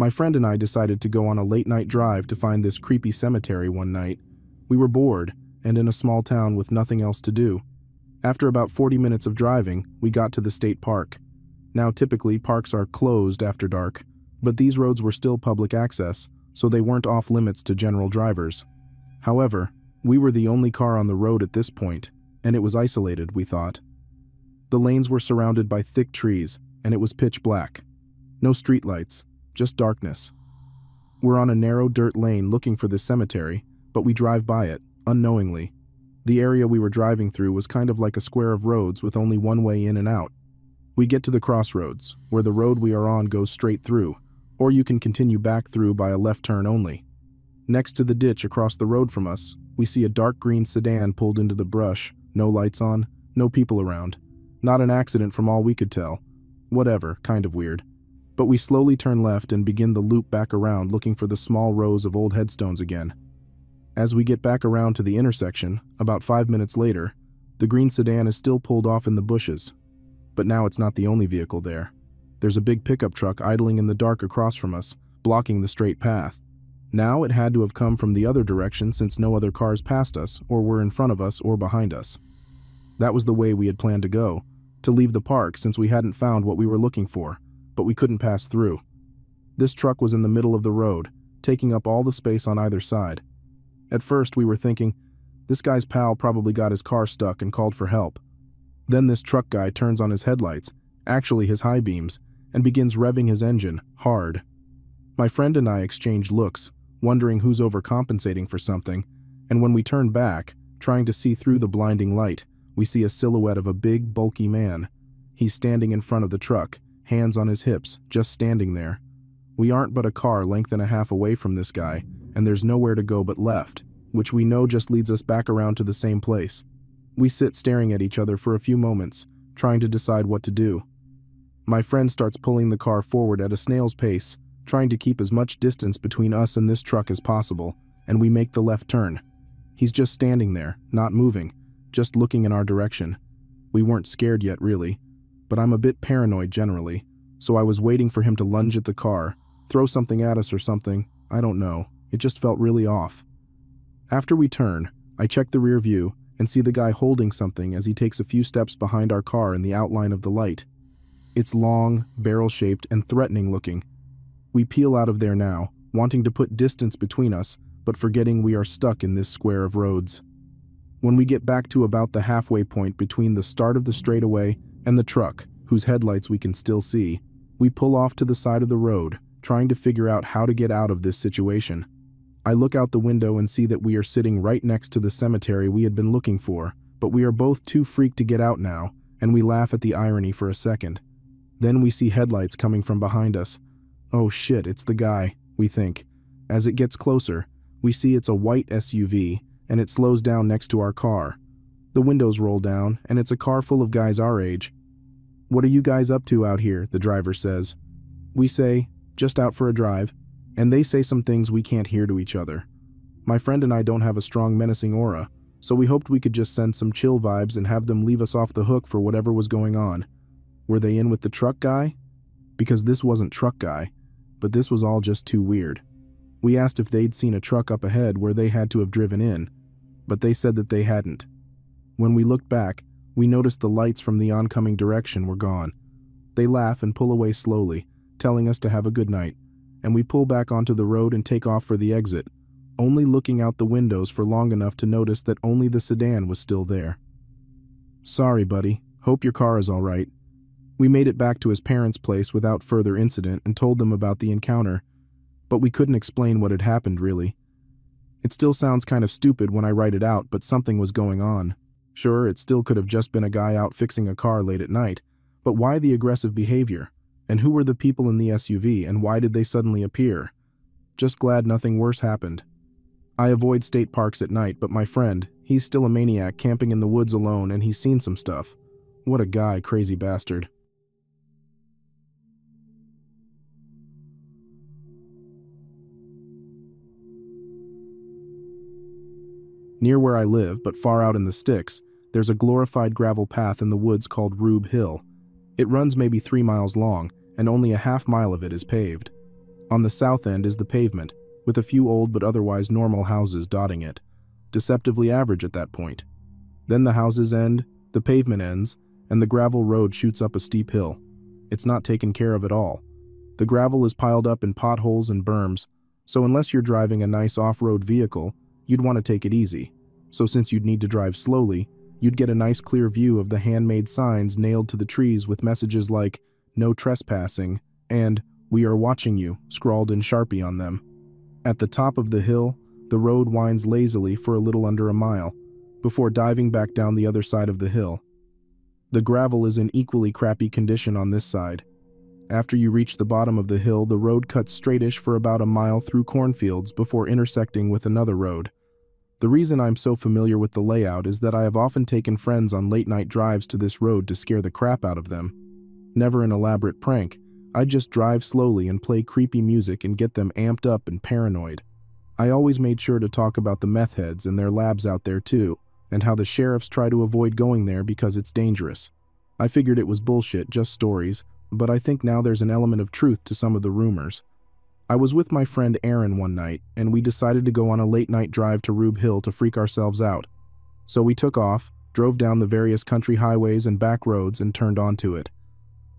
My friend and I decided to go on a late night drive to find this creepy cemetery one night. We were bored and in a small town with nothing else to do. After about 40 minutes of driving, we got to the state park. Now, typically, parks are closed after dark, but these roads were still public access, so they weren't off limits to general drivers. However, we were the only car on the road at this point, and it was isolated, we thought. The lanes were surrounded by thick trees, and it was pitch black. No streetlights, just darkness. We're on a narrow dirt lane looking for this cemetery, but we drive by it, unknowingly. The area we were driving through was kind of like a square of roads with only one way in and out. We get to the crossroads, where the road we are on goes straight through, or you can continue back through by a left turn only. Next to the ditch across the road from us, we see a dark green sedan pulled into the brush, no lights on, no people around. Not an accident from all we could tell. Whatever, kind of weird. But we slowly turn left and begin the loop back around looking for the small rows of old headstones again. As we get back around to the intersection, about five minutes later, the green sedan is still pulled off in the bushes. But now it's not the only vehicle there. There's a big pickup truck idling in the dark across from us, blocking the straight path. Now it had to have come from the other direction since no other cars passed us, or were in front of us or behind us. That was the way we had planned to go, to leave the park since we hadn't found what we were looking for, but we couldn't pass through. This truck was in the middle of the road, taking up all the space on either side. At first, we were thinking, this guy's pal probably got his car stuck and called for help. Then this truck guy turns on his headlights, actually his high beams, and begins revving his engine, hard. My friend and I exchanged looks, wondering who's overcompensating for something, and when we turn back, trying to see through the blinding light, we see a silhouette of a big, bulky man. He's standing in front of the truck, hands on his hips, just standing there. We aren't but a car length and a half away from this guy, and there's nowhere to go but left, which we know just leads us back around to the same place. We sit staring at each other for a few moments, trying to decide what to do. My friend starts pulling the car forward at a snail's pace, trying to keep as much distance between us and this truck as possible, and we make the left turn. He's just standing there, not moving, just looking in our direction. We weren't scared yet, really, but I'm a bit paranoid generally, so I was waiting for him to lunge at the car, throw something at us or something, I don't know. It just felt really off. After we turn, I check the rear view and see the guy holding something as he takes a few steps behind our car in the outline of the light. It's long, barrel-shaped, and threatening looking, we peel out of there now, wanting to put distance between us, but forgetting we are stuck in this square of roads. When we get back to about the halfway point between the start of the straightaway and the truck, whose headlights we can still see, we pull off to the side of the road, trying to figure out how to get out of this situation. I look out the window and see that we are sitting right next to the cemetery we had been looking for, but we are both too freaked to get out now, and we laugh at the irony for a second. Then we see headlights coming from behind us, Oh shit, it's the guy, we think. As it gets closer, we see it's a white SUV, and it slows down next to our car. The windows roll down, and it's a car full of guys our age. What are you guys up to out here? the driver says. We say, just out for a drive, and they say some things we can't hear to each other. My friend and I don't have a strong menacing aura, so we hoped we could just send some chill vibes and have them leave us off the hook for whatever was going on. Were they in with the truck guy? Because this wasn't truck guy, but this was all just too weird. We asked if they'd seen a truck up ahead where they had to have driven in, but they said that they hadn't. When we looked back, we noticed the lights from the oncoming direction were gone. They laugh and pull away slowly, telling us to have a good night, and we pull back onto the road and take off for the exit, only looking out the windows for long enough to notice that only the sedan was still there. Sorry, buddy. Hope your car is all right. We made it back to his parents' place without further incident and told them about the encounter, but we couldn't explain what had happened, really. It still sounds kind of stupid when I write it out, but something was going on. Sure, it still could have just been a guy out fixing a car late at night, but why the aggressive behavior? And who were the people in the SUV, and why did they suddenly appear? Just glad nothing worse happened. I avoid state parks at night, but my friend, he's still a maniac camping in the woods alone and he's seen some stuff. What a guy, crazy bastard. Near where I live, but far out in the sticks, there's a glorified gravel path in the woods called Rube Hill. It runs maybe three miles long, and only a half mile of it is paved. On the south end is the pavement, with a few old but otherwise normal houses dotting it, deceptively average at that point. Then the houses end, the pavement ends, and the gravel road shoots up a steep hill. It's not taken care of at all. The gravel is piled up in potholes and berms, so unless you're driving a nice off-road vehicle, you'd want to take it easy. So since you'd need to drive slowly, you'd get a nice clear view of the handmade signs nailed to the trees with messages like, no trespassing, and, we are watching you, scrawled in Sharpie on them. At the top of the hill, the road winds lazily for a little under a mile, before diving back down the other side of the hill. The gravel is in equally crappy condition on this side. After you reach the bottom of the hill, the road cuts straightish for about a mile through cornfields before intersecting with another road. The reason I'm so familiar with the layout is that I have often taken friends on late night drives to this road to scare the crap out of them. Never an elaborate prank, I'd just drive slowly and play creepy music and get them amped up and paranoid. I always made sure to talk about the meth heads and their labs out there too, and how the sheriffs try to avoid going there because it's dangerous. I figured it was bullshit, just stories, but I think now there's an element of truth to some of the rumors. I was with my friend Aaron one night, and we decided to go on a late night drive to Rube Hill to freak ourselves out. So we took off, drove down the various country highways and back roads, and turned onto it.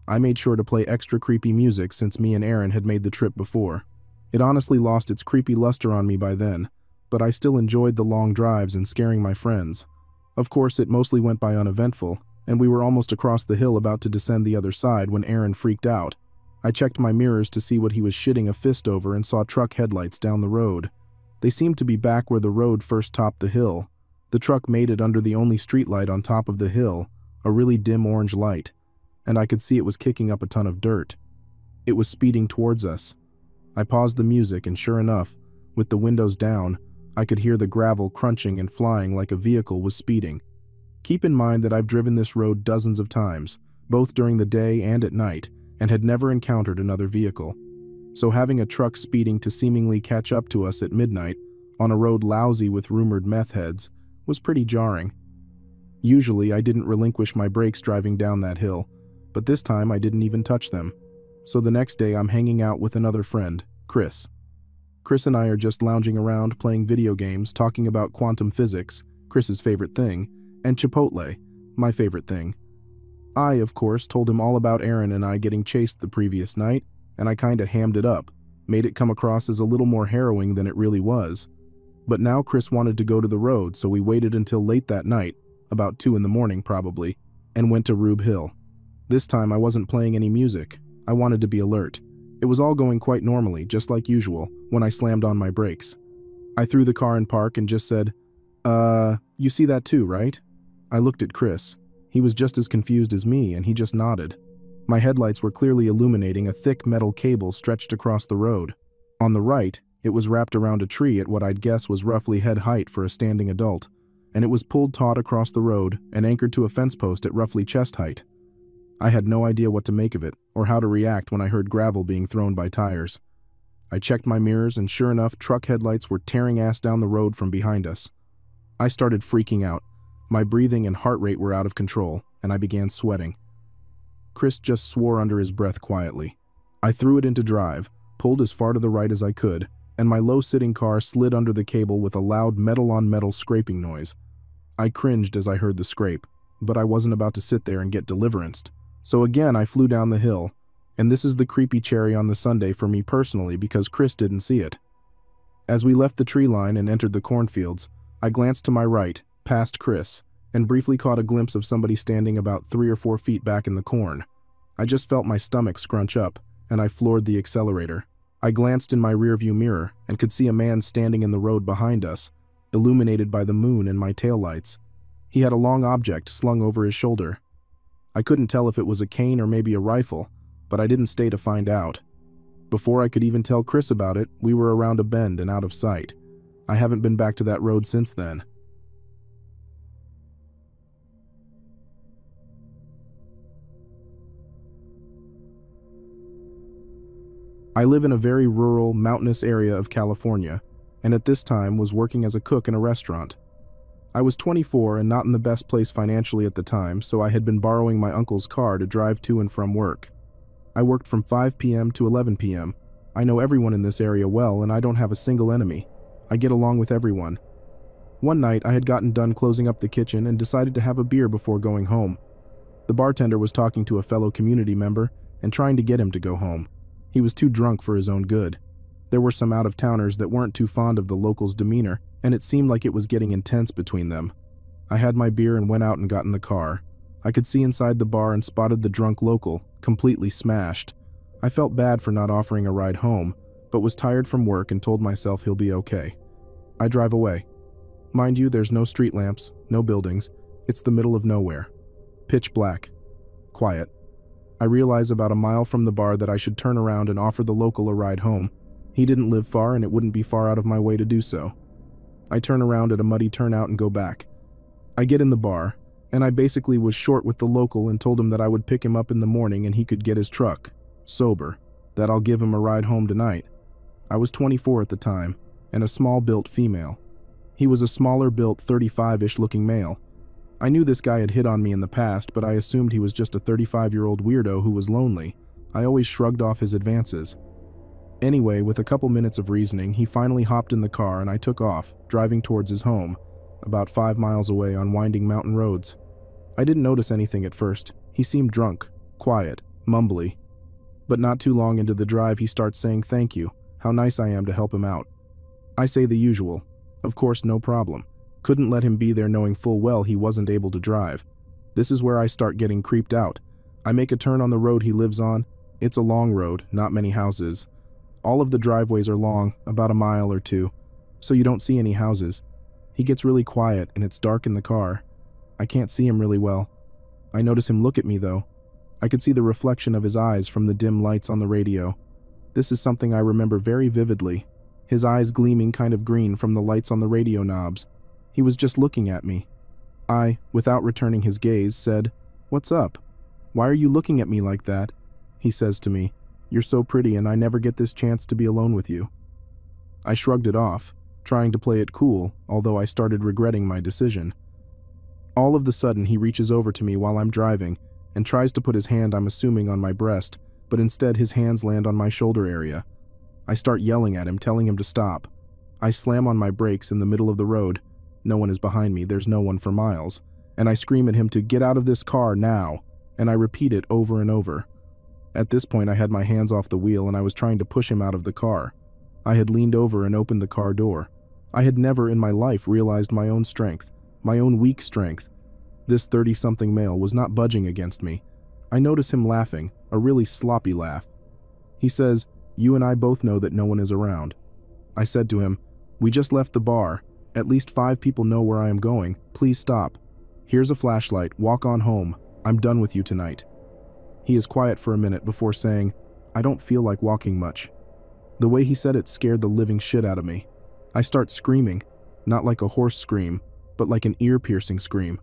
I made sure to play extra creepy music since me and Aaron had made the trip before. It honestly lost its creepy luster on me by then, but I still enjoyed the long drives and scaring my friends. Of course, it mostly went by uneventful, and we were almost across the hill about to descend the other side when Aaron freaked out. I checked my mirrors to see what he was shitting a fist over and saw truck headlights down the road. They seemed to be back where the road first topped the hill. The truck made it under the only streetlight on top of the hill, a really dim orange light, and I could see it was kicking up a ton of dirt. It was speeding towards us. I paused the music, and sure enough, with the windows down, I could hear the gravel crunching and flying like a vehicle was speeding. Keep in mind that I've driven this road dozens of times, both during the day and at night, and had never encountered another vehicle. So having a truck speeding to seemingly catch up to us at midnight, on a road lousy with rumored meth heads, was pretty jarring. Usually, I didn't relinquish my brakes driving down that hill, but this time I didn't even touch them. So the next day I'm hanging out with another friend, Chris. Chris and I are just lounging around playing video games, talking about quantum physics, Chris's favorite thing, and Chipotle, my favorite thing. I, of course, told him all about Aaron and I getting chased the previous night, and I kinda hammed it up, made it come across as a little more harrowing than it really was. But now Chris wanted to go to the road, so we waited until late that night, about 2 in the morning probably, and went to Rube Hill. This time I wasn't playing any music. I wanted to be alert. It was all going quite normally, just like usual, when I slammed on my brakes. I threw the car in park and just said, Uh, you see that too, right? I looked at Chris. He was just as confused as me, and he just nodded. My headlights were clearly illuminating a thick metal cable stretched across the road. On the right, it was wrapped around a tree at what I'd guess was roughly head height for a standing adult, and it was pulled taut across the road and anchored to a fence post at roughly chest height. I had no idea what to make of it, or how to react when I heard gravel being thrown by tires. I checked my mirrors, and sure enough, truck headlights were tearing ass down the road from behind us. I started freaking out. My breathing and heart rate were out of control, and I began sweating. Chris just swore under his breath quietly. I threw it into drive, pulled as far to the right as I could, and my low-sitting car slid under the cable with a loud metal-on-metal -metal scraping noise. I cringed as I heard the scrape, but I wasn't about to sit there and get deliveranced. So again, I flew down the hill, and this is the creepy cherry on the sundae for me personally because Chris didn't see it. As we left the tree line and entered the cornfields, I glanced to my right, past Chris, and briefly caught a glimpse of somebody standing about three or four feet back in the corn. I just felt my stomach scrunch up, and I floored the accelerator. I glanced in my rearview mirror and could see a man standing in the road behind us, illuminated by the moon and my taillights. He had a long object slung over his shoulder, I couldn't tell if it was a cane or maybe a rifle, but I didn't stay to find out. Before I could even tell Chris about it, we were around a bend and out of sight. I haven't been back to that road since then. I live in a very rural, mountainous area of California, and at this time was working as a cook in a restaurant. I was 24 and not in the best place financially at the time, so I had been borrowing my uncle's car to drive to and from work. I worked from 5 p.m. to 11 p.m., I know everyone in this area well and I don't have a single enemy. I get along with everyone. One night, I had gotten done closing up the kitchen and decided to have a beer before going home. The bartender was talking to a fellow community member and trying to get him to go home. He was too drunk for his own good. There were some out of towners that weren't too fond of the locals' demeanor, and it seemed like it was getting intense between them. I had my beer and went out and got in the car. I could see inside the bar and spotted the drunk local, completely smashed. I felt bad for not offering a ride home, but was tired from work and told myself he'll be okay. I drive away. Mind you, there's no street lamps, no buildings. It's the middle of nowhere. Pitch black. Quiet. I realize about a mile from the bar that I should turn around and offer the local a ride home. He didn't live far and it wouldn't be far out of my way to do so. I turn around at a muddy turnout and go back. I get in the bar, and I basically was short with the local and told him that I would pick him up in the morning and he could get his truck, sober, that I'll give him a ride home tonight. I was 24 at the time, and a small built female. He was a smaller built 35 ish looking male. I knew this guy had hit on me in the past, but I assumed he was just a 35 year old weirdo who was lonely. I always shrugged off his advances. Anyway, with a couple minutes of reasoning, he finally hopped in the car and I took off, driving towards his home, about five miles away on winding mountain roads. I didn't notice anything at first. He seemed drunk, quiet, mumbly. But not too long into the drive, he starts saying thank you, how nice I am to help him out. I say the usual, of course, no problem. Couldn't let him be there knowing full well he wasn't able to drive. This is where I start getting creeped out. I make a turn on the road he lives on. It's a long road, not many houses. All of the driveways are long, about a mile or two, so you don't see any houses. He gets really quiet and it's dark in the car. I can't see him really well. I notice him look at me though. I could see the reflection of his eyes from the dim lights on the radio. This is something I remember very vividly, his eyes gleaming kind of green from the lights on the radio knobs. He was just looking at me. I, without returning his gaze, said, What's up? Why are you looking at me like that? He says to me, You're so pretty and I never get this chance to be alone with you. I shrugged it off, trying to play it cool, although I started regretting my decision. All of the sudden, he reaches over to me while I'm driving and tries to put his hand, I'm assuming, on my breast, but instead his hands land on my shoulder area. I start yelling at him, telling him to stop. I slam on my brakes in the middle of the road. No one is behind me, there's no one for miles. And I scream at him to get out of this car now, and I repeat it over and over. At this point, I had my hands off the wheel and I was trying to push him out of the car. I had leaned over and opened the car door. I had never in my life realized my own strength, my own weak strength. This 30 something male was not budging against me. I notice him laughing, a really sloppy laugh. He says, you and I both know that no one is around. I said to him, We just left the bar. At least five people know where I am going. Please stop. Here's a flashlight. Walk on home. I'm done with you tonight. He is quiet for a minute before saying, I don't feel like walking much. The way he said it scared the living shit out of me. I start screaming, not like a hoarse scream, but like an ear piercing scream.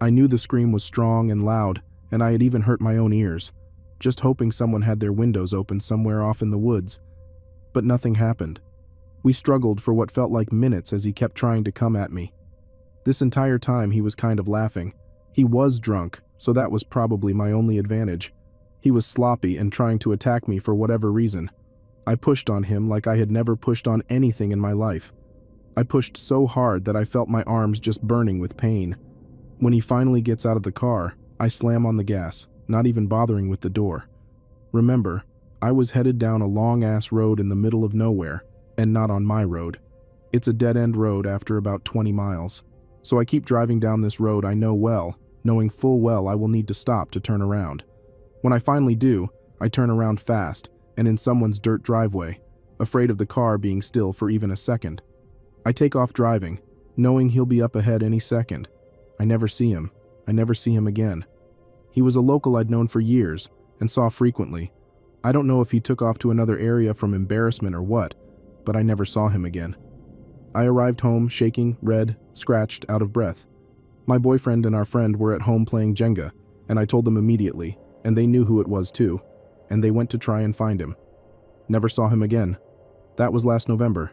I knew the scream was strong and loud, and I had even hurt my own ears just hoping someone had their windows open somewhere off in the woods. But nothing happened. We struggled for what felt like minutes as he kept trying to come at me. This entire time he was kind of laughing. He was drunk, so that was probably my only advantage. He was sloppy and trying to attack me for whatever reason. I pushed on him like I had never pushed on anything in my life. I pushed so hard that I felt my arms just burning with pain. When he finally gets out of the car, I slam on the gas not even bothering with the door. Remember, I was headed down a long ass road in the middle of nowhere, and not on my road. It's a dead end road after about 20 miles. So I keep driving down this road I know well, knowing full well I will need to stop to turn around. When I finally do, I turn around fast and in someone's dirt driveway, afraid of the car being still for even a second. I take off driving, knowing he'll be up ahead any second. I never see him. I never see him again. He was a local I'd known for years and saw frequently. I don't know if he took off to another area from embarrassment or what, but I never saw him again. I arrived home shaking, red, scratched, out of breath. My boyfriend and our friend were at home playing Jenga, and I told them immediately, and they knew who it was too, and they went to try and find him. Never saw him again. That was last November.